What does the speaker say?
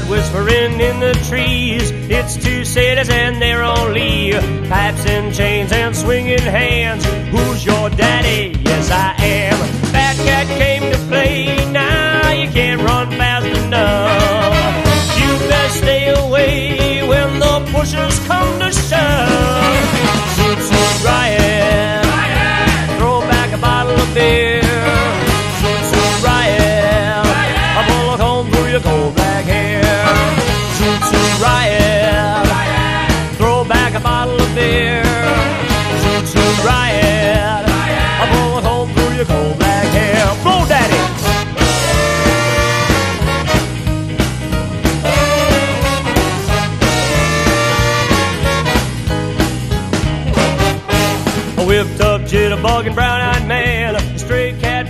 whispering in the trees. It's two cities and they're only pipes and chains and swinging hands. Who's your daddy? Yes, I am. Fat cat came to play. Now you can't run fast enough. You best stay away when the pushers come to shove. Zoot suit riot. Throw back a bottle of beer. Zoot suit riot. A bullet home through your cold riot. Throw back a bottle of beer. Zoot suit riot. A bullet hole through your cold black hair. Blow daddy. A whipped up jitterbugging brown eyed man, a stray cat